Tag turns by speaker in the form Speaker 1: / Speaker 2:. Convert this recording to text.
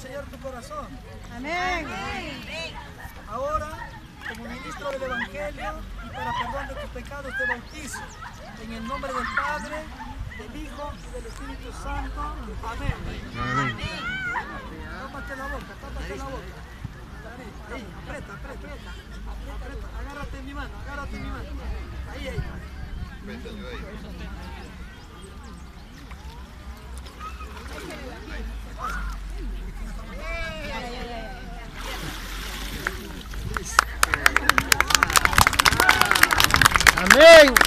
Speaker 1: sellar tu corazón.
Speaker 2: Amén.
Speaker 1: Ahora, como ministro del Evangelio y para perdón de tus pecados, te bautizo. En el nombre del Padre, del Hijo y del Espíritu Santo. Amén.
Speaker 3: Amén.
Speaker 1: Tápate la boca, tápate la boca. Ahí, aprieta, aprieta. Aprieta, agárrate en mi mano, agárrate en mi mano. Ahí, ahí. Amém!